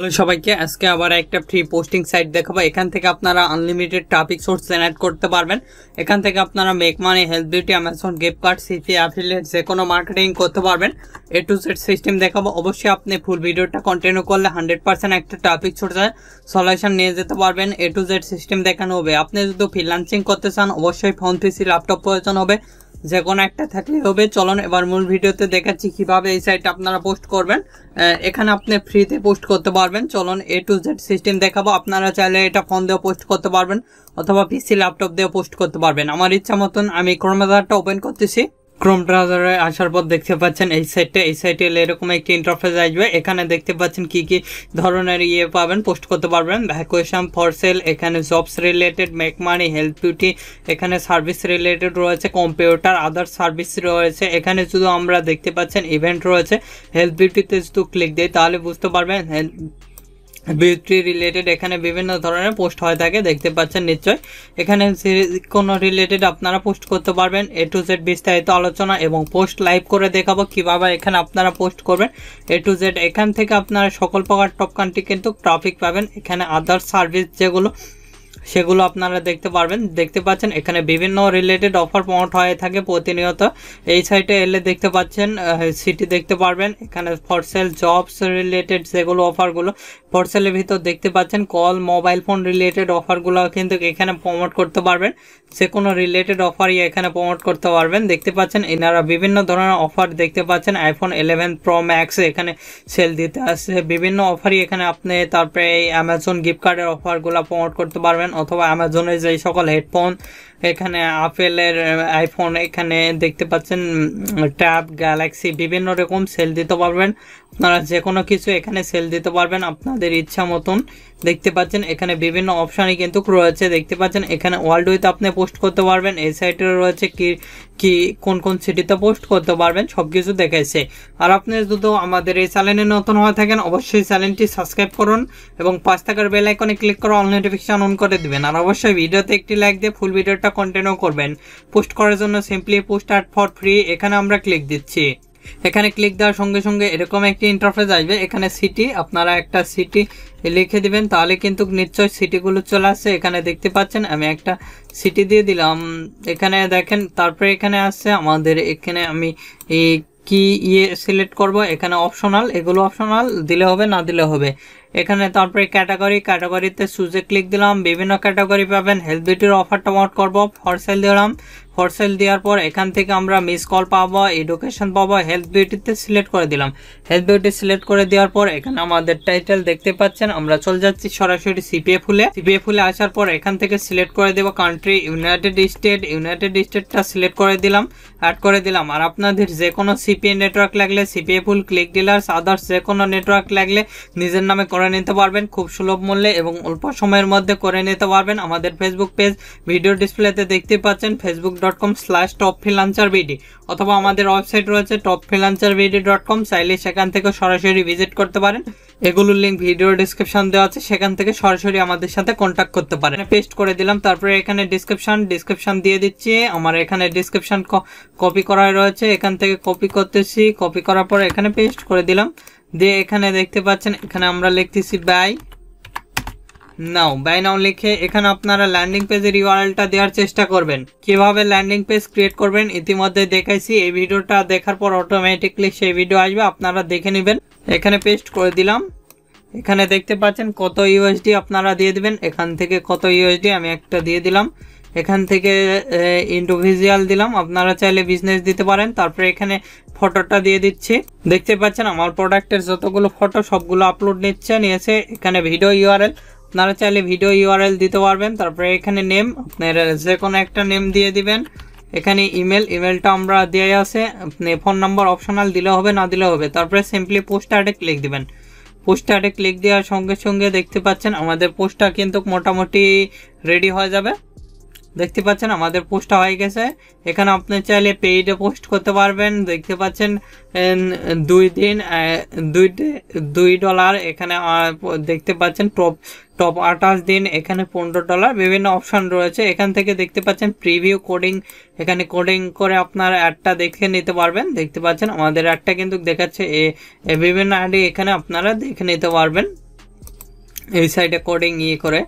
সবাইকে, আজকে আবার একটা ফ্রি পোস্টিং সাইট দেখাবো। এখান থেকে আপনারা আনলিমিটেড ট্রাফিক সোর্স জেনারেট করতে পারবেন। এখান থেকে আপনারা make money health beauty Amazon gift card CP affiliate যে কোনো মার্কেটিং করতে পারবেন। এ টু জেড সিস্টেম দেখাবো। অবশ্যই আপনি ফুল ভিডিওটা কন্টিনিউ করলে হান্ড্রেড পার্সেন্ট একটা ট্রাফিক সোর্সের সলিউশন নিয়ে যেতে পারবেন। এ টু জেড সিস্টেম দেখানো হবে। আপনি যদি ফ্রিলান্সিং করতে চান, অবশ্যই ফোন পিসি ল্যাপটপ প্রয়োজন হবে। যে কোনো একটা থাকলে হবে। চলুন এবার মূল ভিডিওতে দেখাচ্ছি কীভাবে এই সাইটটা আপনারা পোস্ট করবেন। এখানে আপনি ফ্রিতে পোস্ট করতে পারবেন। চলুন এ টু জেড সিস্টেম দেখাবো। আপনারা চাইলে এটা ফোন দিয়ে পোস্ট করতে পারবেন অথবা পিসি ল্যাপটপ দিয়েও পোস্ট করতে পারবেন। আমার ইচ্ছা মতন আমি ক্রোমাদারটা ওপেন করতেছি। ক্রোম ব্রাউজারে আসার পর দেখতে পাচ্ছেন এই সাইটে এই সাইটে এরকম একটি ইন্টারফেস আসবে। এখানে দেখতে পাচ্ছেন কি কি ধরনের ইয়ে পাবেন পোস্ট করতে পারবেন। ভ্যাকুয়েশন ফর সেল এখানে jobs related make money health beauty এখানে সার্ভিস রিলেটেড রয়েছে কম্পিউটার আদার সার্ভিস রয়েছে। এখানে শুধু আমরা দেখতে পাচ্ছেন ইভেন্ট রয়েছে। হেলথ বিউটিতে শুধু ক্লিক দিই তাহলে বুঝতে পারবেন হেলথ বিউটি রিলেটেড এখানে বিভিন্ন ধরনের পোস্ট হয়ে থাকে, দেখতে পাচ্ছেন নিশ্চয়। এখানে কোনো রিলেটেড আপনারা পোস্ট করতে পারবেন। এ টু জেড বিস্তারিত আলোচনা এবং পোস্ট লাইভ করে দেখাবো কীভাবে এখানে আপনারা পোস্ট করবেন। এ টু জেড এখান থেকে আপনারা সকল প্রকার টপ কান্ট্রি কিন্তু ট্রাফিক পাবেন। এখানে আদার সার্ভিস যেগুলো সেগুলো আপনারা দেখতে পারবেন। দেখতে পাচ্ছেন, এখানে বিভিন্ন রিলেটেড অফার প্রমোট হয়ে থাকে প্রতিনিয়ত। এই সাইটে এলে দেখতে পাচ্ছেন সিটি দেখতে পারবেন, এখানে ফরসেল জবস রিলেটেড যেগুলো অফারগুলো ফরসেলের ভিতর দেখতে পাচ্ছেন কল মোবাইল ফোন রিলেটেড অফারগুলো কিন্তু এখানে প্রমোট করতে পারবেন। যে কোনো রিলেটেড অফারই এখানে প্রমোট করতে পারবেন। দেখতে পাচ্ছেন, এনারা বিভিন্ন ধরনের অফার দেখতে পাচ্ছেন আইফোন ইলেভেন প্রো ম্যাক্স এখানে সেল দিতে আসছে। বিভিন্ন অফারই এখানে আপনি তারপরে এই অ্যামাজন গিফট কার্ডের অফারগুলো প্রমোট করতে পারবেন। অথবা অ্যামাজনের যে সকল হেডফোন এখানে আপেলের আইফোন এখানে দেখতে পাচ্ছেন ট্যাব গ্যালাক্সি বিভিন্ন রকম সেল দিতে পারবেন। আপনারা যে কোনো কিছু এখানে সেল দিতে পারবেন আপনাদের ইচ্ছা মতন। দেখতে পাচ্ছেন, এখানে বিভিন্ন অপশানই কিন্তু রয়েছে। দেখতে পাচ্ছেন, এখানে ওয়ার্ল্ড উইথ আপনি পোস্ট করতে পারবেন। এই সাইটে রয়েছে কি কি, কোন কোন সিটিতে পোস্ট করতে পারবেন সব কিছু দেখাইছে আর আপনি যদি আমাদের এই চ্যানেলে নতুন হয়ে থাকেন, অবশ্যই চ্যানেলটি সাবস্ক্রাইব করুন এবং পাঁচ টাকার বেল আইকনে ক্লিক করে অল নোটিফিকেশন অন করে দিবেন। আর অবশ্যই ভিডিওতে একটি লাইক দিয়ে ফুল ভিডিওটা কন্টিনিউ করবেন। পোস্ট করার জন্য simply post ad for free এখানে আমরা ক্লিক দিচ্ছি। এখানে ক্লিক দেওয়ার সঙ্গে সঙ্গে এরকম একটি ইন্টারফেস আসবে। এখানে সিটি আপনারা একটা সিটি লিখে দিবেন, তাহলে কিন্তু নিশ্চয় সিটিগুলো চলে আসছে। এখানে দেখতে পাচ্ছেন, আমি একটা সিটি দিয়ে দিলাম। এখানে দেখেন, তারপরে এখানে আসছে, আমাদের এখানে আমি এই কি ইয়ে সিলেক্ট করব। এখানে অপশনাল এগুলো অপশনাল দিলে হবে, না দিলে হবে। এখানে তারপরে ক্যাটাগরি ক্যাটাগরিতে সুজে ক্লিক দিলাম। বিভিন্ন ক্যাটাগরি পাবেন। হেলথ বিউটির অফারটা মোট করব। ফর সেল দিলাম। ফর সেল দেওয়ার পর এখান থেকে আমরা মিস কল পাবো এডুকেশন পাবো হেলথ বিউটিতে সিলেক্ট করে দিলাম। হেলথ বিউটি সিলেক্ট করে দেওয়ার পর এখানে আমাদের টাইটেল দেখতে পাচ্ছেন। আমরা চলে যাচ্ছি সরাসরি সিপিএ ফুলে। সিপিএ ফুলে আসার পর এখান থেকে সিলেক্ট করে দেবো কান্ট্রি ইউনাইটেড স্টেট ইউনাইটেড স্টেটটা সিলেক্ট করে দিলাম অ্যাড করে দিলাম। আর আপনাদের যে কোনো সিপিএ নেটওয়ার্ক লাগলে CPA full click dealers others যে কোনো নেটওয়ার্ক লাগলে, নিজের নামে করে নিতে পারবেন, খুব সুলভ মূল্যে এবং অল্প সময়ের মধ্যে করে নিতে পারবেন। আমাদের ফেসবুক পেজ ভিডিও ডিসপ্লেতে দেখতে পাচ্ছেন Facebook dot com slash top freelancer BD অথবা আমাদের ওয়েবসাইট রয়েছে top freelancer BD dot com চাইলে সেখান থেকে সরাসরি ভিজিট করতে পারেন। এগুলোর লিঙ্ক ভিডিও ডিসক্রিপশন দেওয়া আছে, সেখান থেকে সরাসরি আমাদের সাথে কন্ট্যাক্ট করতে পারেন। পেস্ট করে দিলাম, তারপরে এখানে ডিসক্রিপশন ডিসক্রিপশন দিয়ে দিচ্ছি। আমার এখানে ডিসক্রিপশন কপি করা রয়েছে, এখান থেকে কপি করতেছি। কপি করার পর এখানে পেস্ট করে দিলাম। দিয়ে এখানে দেখতে পাচ্ছেন, এখানে আমরা লিখতেছি বাই নাও বাই নাও লিখে এখানে আপনারা ল্যান্ডিং পেজের ইউআরএলটা দেওয়ার চেষ্টা করবেন। কীভাবে ল্যান্ডিং পেজ ক্রিয়েট করবেন, ইতিমধ্যে দেখাইছি। এই ভিডিওটা দেখার পর অটোমেটিকলি সেই ভিডিও আসবে, আপনারা দেখে নেবেন। এখানে পেস্ট করে দিলাম। এখানে দেখতে পাচ্ছেন কত ইউএসডি আপনারা দিয়ে দিবেন। এখান থেকে কত ইউএসডি আমি একটা দিয়ে দিলাম। এখান থেকে ইন্ডিভিজুয়াল দিলাম। আপনারা চাইলে বিজনেস দিতে পারেন। তারপরে এখানে ফটোটা দিয়ে দিচ্ছি। দেখতে পাচ্ছেন, আমার প্রোডাক্টের যতগুলো ফটো সবগুলো আপলোড নিচ্ছে নিয়েছে এখানে ভিডিও ইউআরএল আপনারা চাইলে ভিডিও ইউআরএল দিতে পারবেন। তারপরে এখানে নেম আপনার যে কোনো একটা নেম দিয়ে দিবেন। এখানে ইমেল ইমেলটা আমরা দিয়ে আছে। আপনি ফোন নাম্বার অপশনাল দিলে হবে, না দিলে হবে। তারপরে সিম্পলি পোস্টারে ক্লিক দিবেন। পোস্টারে ক্লিক দেওয়ার সঙ্গে সঙ্গে দেখতে পাচ্ছেন, আমাদের পোস্টটা কিন্তু মোটামুটি রেডি হয়ে যাবে। দেখতে পাচ্ছেন আমাদের পোস্টটা হয়ে গেছে। এখানে আপনি চাইলে পেইডে পোস্ট করতে পারবেন। দেখতে পাচ্ছেন দুই দিন দুই দুই ডলার। এখানে দেখতে পাচ্ছেন, টপ টপ আঠাশ দিন, এখানে পনেরো ডলার। বিভিন্ন অপশন রয়েছে। এখান থেকে দেখতে পাচ্ছেন, প্রিভিউ কোডিং। এখানে কোডিং করে আপনার অ্যাডটা দেখে নিতে পারবেন। দেখতে পাচ্ছেন, আমাদের অ্যাডটা কিন্তু দেখাচ্ছে। এ বিভিন্ন অ্যাডই এখানে আপনারা দেখে নিতে পারবেন। এই সাইডে কোডিং ইয়ে করে।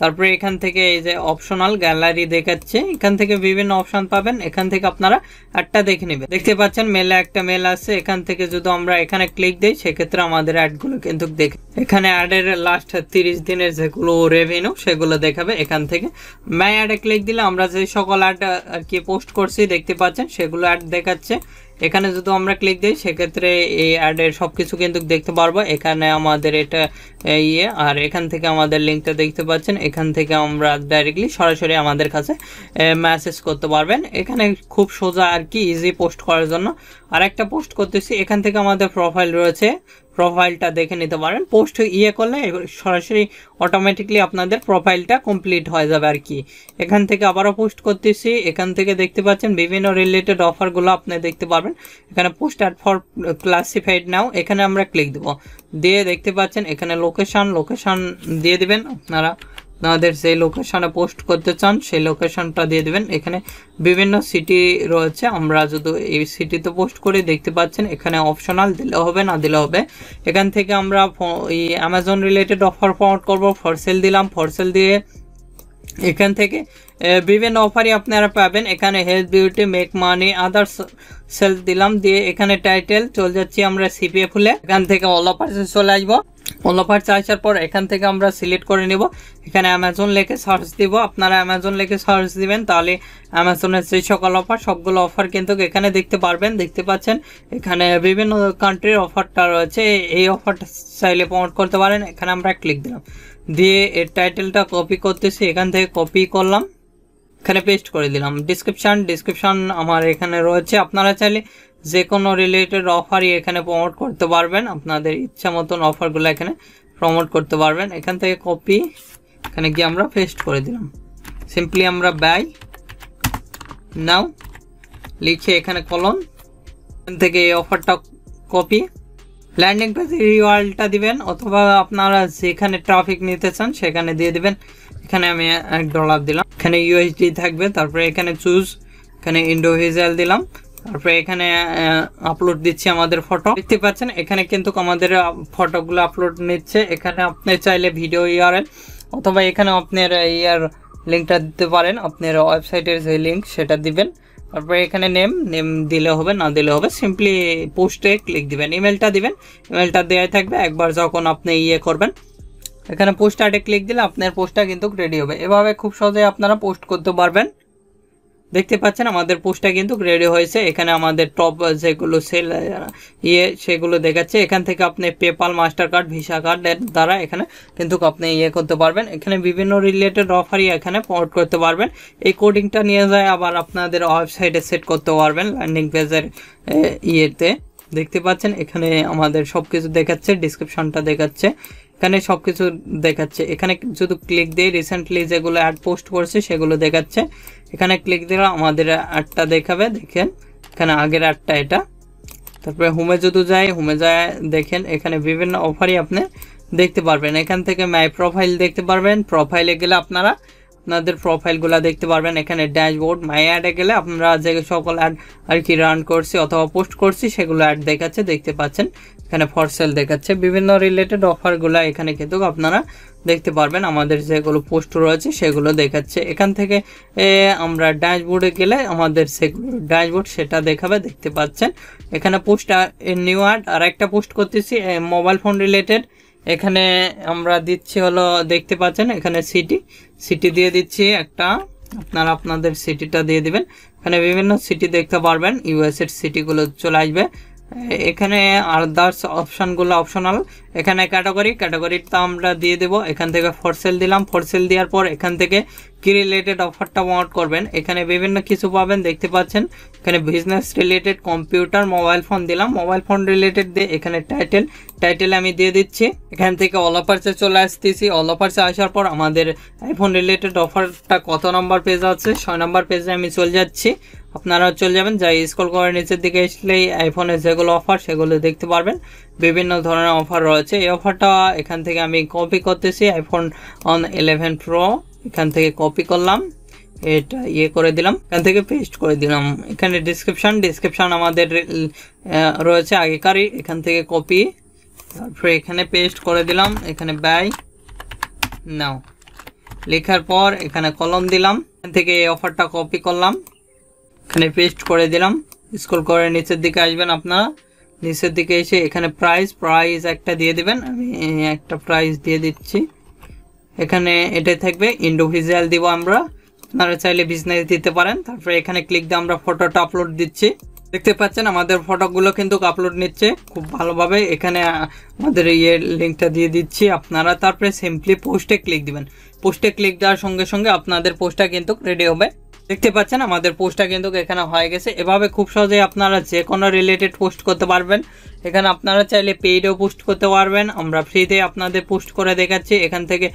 তারপরে এখান থেকে এই যে অপশনাল গ্যালারি দেখাচ্ছে, এখান থেকে বিভিন্ন অপশন পাবেন। এখান থেকে আপনারা একটা দেখে নেবেন। দেখতে পাচ্ছেন, মেলে একটা মেল আছে। এখান থেকে যদি আমরা এখানে ক্লিক দিই, সেক্ষেত্রে আমাদের অ্যাডগুলো কিন্তু দেখে এখানে অ্যাডের লাস্ট তিরিশ দিনের যেগুলো রেভিনিউ সেগুলো দেখাবে এখান থেকে। ম্যাই অ্যাডে ক্লিক দিলে আমরা যে সকল অ্যাড আর কি পোস্ট করছি, দেখতে পাচ্ছেন, সেগুলো অ্যাড দেখাচ্ছে। এখানে যদি আমরা ক্লিক দিই, সেক্ষেত্রে এই অ্যাডের সব কিছু কিন্তু দেখতে পারব। এখানে আমাদের এটা ইয়ে আর এখান থেকে আমাদের লিঙ্কটা দেখতে পাচ্ছেন। এখান থেকে আমরা ডাইরেক্টলি সরাসরি আমাদের কাছে মেসেজ করতে পারবেন। এখানে খুব সোজা আর কি ইজি পোস্ট করার জন্য। আর একটা পোস্ট করতেছি, এখান থেকে আমাদের প্রোফাইল রয়েছে। প্রোফাইলটা দেখে নিতে পারেন। পোস্ট ইয়ে করলে সরাসরি অটোমেটিকলি আপনাদের প্রোফাইলটা কমপ্লিট হয়ে যাবে আর কি। এখান থেকে আবারও পোস্ট করতেছি। এখান থেকে দেখতে পাচ্ছেন বিভিন্ন রিলেটেড অফারগুলো আপনি দেখতে পারবেন। এখানে post ad for classified now এখানে আমরা ক্লিক দেবো। দিয়ে দেখতে পাচ্ছেন এখানে লোকেশন লোকেশন দিয়ে দিবেন আপনারা। আপনাদের সেই লোকেশনে পোস্ট করতে চান, সেই লোকেশনটা দিয়ে দেবেন। এখানে বিভিন্ন সিটি রয়েছে। আমরা যদি এই সিটিতে পোস্ট করে, দেখতে পাচ্ছেন, এখানে অপশনাল দিলে হবে, না দিলে হবে। এখান থেকে আমরা এই অ্যামাজন রিলেটেড অফার প্রমোট করব। ফরসেল দিলাম। ফরসেল দিয়ে এখান থেকে বিভিন্ন অফারই আপনারা পাবেন। এখানে health beauty make money others sales দিলাম। দিয়ে এখানে টাইটেল চলে যাচ্ছি আমরা সিপিএফ হলে এখান থেকে অল অফার চলে আসব। অল অফার্স আসার পর এখান থেকে আমরা সিলেক্ট করে নিব। এখানে অ্যামাজন লেখে সার্চ দিব। আপনারা অ্যামাজন লেখে সার্চ দিবেন, তাহলে অ্যামাজনের সেই সকল অফার সবগুলো অফার কিন্তু এখানে দেখতে পারবেন। দেখতে পাচ্ছেন, এখানে বিভিন্ন কান্ট্রির অফারটা রয়েছে। এই অফারটা চাইলে প্রমোট করতে পারেন। এখানে আমরা ক্লিক দিলাম। দিয়ে এর টাইটেলটা কপি করতেছি। এখান থেকে কপি করলাম। এখানে পেস্ট করে দিলাম। ডিসক্রিপশান ডিসক্রিপশান আমার এখানে রয়েছে। আপনারা চাইলে যে কোনো রিলেটেড অফারই এখানে প্রমোট করতে পারবেন। আপনাদের ইচ্ছা মতন অফারগুলো এখানে প্রমোট করতে পারবেন। এখান থেকে কপি এখানে গিয়ে আমরা পেস্ট করে দিলাম। সিম্পলি আমরা ব্যয় নাও লিখে এখানে কলন এখান থেকে এই অফারটা কপি ল্যান্ডিং পেজে রিওয়ালটা দিবেন, অথবা আপনারা যেখানে ট্রাফিক নিতে চান সেখানে দিয়ে দিবেন। এখানে আমি এক ডলার দিলাম। এখানে ইউএসডি থাকবে, তারপরে এখানে চুজ এখানে ইন্ডিভিজুয়াল দিলাম। তারপরে এখানে আপলোড দিচ্ছি আমাদের ফটো দেখতে পাচ্ছেন, এখানে কিন্তু আমাদের ফটোগুলো আপলোড নিচ্ছে। এখানে আপনি চাইলে ভিডিও ইয়ারেল অথবা এখানে আপনার ইয়ার লিঙ্কটা দিতে পারেন। আপনার ওয়েবসাইটের যে লিঙ্ক সেটা দিবেন। তারপরে এখানে নেম নেম দিলে হবে, না দিলে হবে। সিম্পলি পোস্টে ক্লিক দিবেন। ইমেলটা দিবেন। ইমেলটা দেওয়াই থাকবে। একবার যখন আপনি ইয়ে করবেন, এখানে পোস্ট আর্টে ক্লিক দিলে আপনার পোস্টটা কিন্তু রেডি হবে। এভাবে খুব সহজে আপনারা পোস্ট করতে পারবেন। দেখতে পাচ্ছেন, আমাদের পোস্টটা কিন্তু রেডি হয়েছে। এখানে আমাদের টপ যেগুলো সেল ইয়ে সেগুলো দেখাচ্ছে। এখান থেকে আপনি পেপাল মাস্টার কার্ড ভিসা কার্ডের দ্বারা এখানে কিন্তু আপনি ইয়ে করতে পারবেন। এখানে বিভিন্ন রিলেটেড অফারই এখানে প্রমোট করতে পারবেন। এই কোডিংটা নিয়ে যায় আবার আপনাদের ওয়েবসাইটে সেট করতে পারবেন ল্যান্ডিং পেজের ইয়েতে। দেখতে পাচ্ছেন, এখানে আমাদের সব কিছু দেখাচ্ছে ডিসক্রিপশনটা দেখাচ্ছে। এখানে সব কিছু দেখাচ্ছে। এখানে যদি ক্লিক দিয়ে রিসেন্টলি যেগুলো অ্যাড পোস্ট করছে, সেগুলো দেখাচ্ছে। এখানে ক্লিক দিলে, আমাদের অ্যাডটা দেখাবে, দেখেন। এখানে আগের অ্যাডটা এটা। তারপরে হোমে যদি যায় হোমে যায়, দেখেন, এখানে বিভিন্ন অফারই আপনি দেখতে পারবেন। এখান থেকে মাই প্রোফাইল দেখতে পারবেন। প্রোফাইলে গেলে আপনারা, আপনাদের প্রোফাইলগুলো দেখতে পারবেন। এখানে ড্যাশবোর্ড মাই অ্যাডে গেলে আপনারা যে সকল অ্যাড আর কি রান করছি অথবা পোস্ট করছি, সেগুলো অ্যাড দেখাচ্ছে, দেখতে পাচ্ছেন। এখানে ফর সেল দেখাচ্ছে। বিভিন্ন রিলেটেড অফারগুলো এখানে কিন্তু আপনারা দেখতে পারবেন, আমাদের যেগুলো পোস্ট রয়েছে সেগুলো দেখাচ্ছে। এখান থেকে আমরা ড্যাশবোর্ডে গেলে আমাদের সেগুলো ড্যাশবোর্ড সেটা দেখাবে, দেখতে পাচ্ছেন। এখানে পোস্ট নিউ অ্যাড আর একটা পোস্ট করতেছি মোবাইল ফোন রিলেটেড এখানে আমরা দিচ্ছি হলো, দেখতে পাচ্ছেন, এখানে সিটি সিটি দিয়ে দিচ্ছি একটা, আপনারা আপনাদের সিটিটা দিয়ে দিবেন। এখানে বিভিন্ন সিটি দেখতে পারবেন ইউএস এর সিটিগুলো চলে আসবে। এখানে আদার্স অপশানগুলো অপশনাল এখানে ক্যাটাগরি ক্যাটাগরিটা আমরা দিয়ে দেব। এখান থেকে ফরসেল দিলাম। ফরসেল দেওয়ার পর এখান থেকে কি রিলেটেড অফারটা প্রমোট করবেন? এখানে বিভিন্ন কিছু পাবেন, দেখতে পাচ্ছেন। এখানে business related computer mobile phone দিলাম। মোবাইল ফোন রিলেটেড দিয়ে এখানে টাইটেল টাইটেল আমি দিয়ে দিচ্ছি। এখান থেকে অল অফার্সে চলে আসতেছি। অল অফার্সে আসার পর আমাদের আইফোন রিলেটেড অফারটা কত নম্বর পেজ আছে? ছয় নম্বর পেজে আমি চলে যাচ্ছি। আপনারা চলে যাবেন। যাই স্কল করে নিচের দিকে আসলেই আইফোনের যেগুলো অফার সেগুলো দেখতে পারবেন। বিভিন্ন ধরনের অফার রয়েছে। এই অফারটা এখান থেকে আমি কপি করতেছি। আইফোন অন ইলেভেন প্রো এখান থেকে কপি করলাম। এটা ইয়ে করে দিলাম। এখান থেকে পেস্ট করে দিলাম। এখানে ডিসক্রিপশান ডিসক্রিপশান আমাদের রয়েছে আগেকারই। এখান থেকে কপি তারপরে এখানে পেস্ট করে দিলাম, এখানে ব্যয় নাও লেখার পর এখানে কলম দিলাম, এখান থেকে এই অফারটা কপি করলাম, এখানে পেস্ট করে দিলাম স্কুল করে নিচের দিকে আসবেন আপনারা, নিচের দিকে এসে এখানে প্রাইস প্রাইস একটা দিয়ে দিবেন, আমি একটা প্রাইস দিয়ে দিচ্ছি। এখানে এটাই থাকবে ইন্ডিভিজুয়াল দিব আমরা, আপনারা চাইলে বিজনেস দিতে পারেন, তারপরে এখানে ক্লিক দিয়ে আমরা ফটোটা আপলোড দিচ্ছি। দেখতে পাচ্ছেন, আমাদের ফটোগুলো কিন্তু আপলোড নিচ্ছে খুব ভালোভাবে। এখানে আমাদের ইয়ে লিঙ্কটা দিয়ে দিচ্ছি, আপনারা তারপরে সিম্পলি পোস্টে ক্লিক দিবেন। পোস্টে ক্লিক দেওয়ার সঙ্গে সঙ্গে আপনাদের পোস্টটা কিন্তু রেডি হবে। দেখতে পাচ্ছেন, আমাদের পোস্টটা কিন্তু এখানে হয়ে গেছে। এভাবে খুব সহজেই আপনারা যে কোনো রিলেটেড পোস্ট করতে পারবেন। এখানে আপনারা চাইলে পেইডেও পোস্ট করতে পারবেন। আমরা ফ্রিতে আপনাদের পোস্ট করে দেখাচ্ছি। এখান থেকে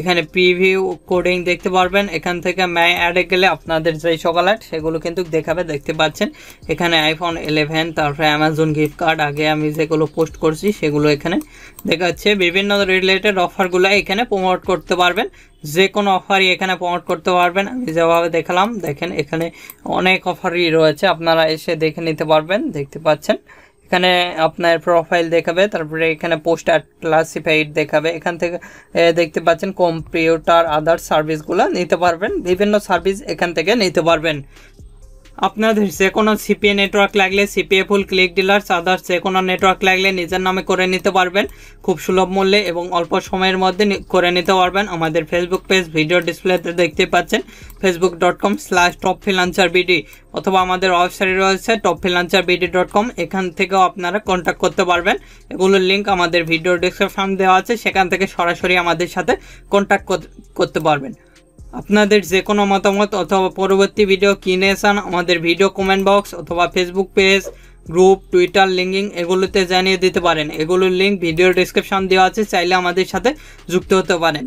এখানে প্রিভিউ কোডিং দেখতে পারবেন। এখান থেকে ম্যাই অ্যাডে গেলে আপনাদের যে সকল অ্যাড সেগুলো কিন্তু দেখাবে, দেখতে পাচ্ছেন। এখানে আইফোন ইলেভেন তারপরে অ্যামাজন গিফট কার্ড আগে আমি যেগুলো পোস্ট করছি, সেগুলো এখানে দেখাচ্ছে। বিভিন্ন রিলেটেড অফারগুলো এখানে প্রমোট করতে পারবেন। যে কোনো অফারই এখানে প্রমোট করতে পারবেন। আমি যেভাবে দেখালাম, দেখেন এখানে অনেক অফারই রয়েছে। আপনারা এসে দেখে নিতে পারবেন, দেখতে পাচ্ছেন। এখানে আপনার প্রোফাইল দেখাবে, তারপরে এখানে পোস্ট পোস্টার ক্লাসিফাইড দেখাবে। এখান থেকে দেখতে পাচ্ছেন কম্পিউটার আদার সার্ভিসগুলো নিতে পারবেন। বিভিন্ন সার্ভিস এখান থেকে নিতে পারবেন। আপনাদের যে কোনো সিপিএ নেটওয়ার্ক লাগলে CPA full click dealers others যে কোনো নেটওয়ার্ক লাগলে নিজের নামে করে নিতে পারবেন। খুব সুলভ মূল্যে এবং অল্প সময়ের মধ্যে করে নিতে পারবেন। আমাদের ফেসবুক পেজ ভিডিও ডিসপ্লেতে দেখতে পাচ্ছেন। Facebook dot com slash top freelancer BD অথবা আমাদের ওয়েবসাইট রয়েছে top freelancer BD dot com এখান থেকেও আপনারা কন্ট্যাক্ট করতে পারবেন। এগুলোর লিঙ্ক আমাদের ভিডিও ডিসক্রিপশন দেওয়া আছে। সেখান থেকে সরাসরি আমাদের সাথে কন্ট্যাক্ট করতে পারবেন। আপনাদের যে কোনো মতামত অথবা পরবর্তী ভিডিও কিনে চান, আমাদের ভিডিও কমেন্ট বক্স অথবা Facebook page group Twitter LinkedIn এগুলোতে জানিয়ে দিতে পারেন। এগুলোর লিঙ্ক ভিডিও ডিসক্রিপশন দেওয়া আছে, চাইলে আমাদের সাথে যুক্ত হতে পারেন।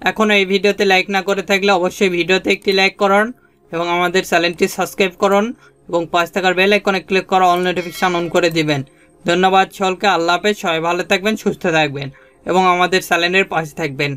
এখনও এই ভিডিওতে লাইক না করে থাকলে অবশ্যই ভিডিওতে একটি লাইক করুন এবং আমাদের চ্যানেলটি সাবস্ক্রাইব করুন এবং পাঁচ থাকার বেল আইকনে ক্লিক করা অল নোটিফিকেশান অন করে দিবেন। ধন্যবাদ সকলকে, আল্লাহ হাফেজ, সবাই ভালো থাকবেন, সুস্থ থাকবেন এবং আমাদের চ্যানেলের পাশে থাকবেন।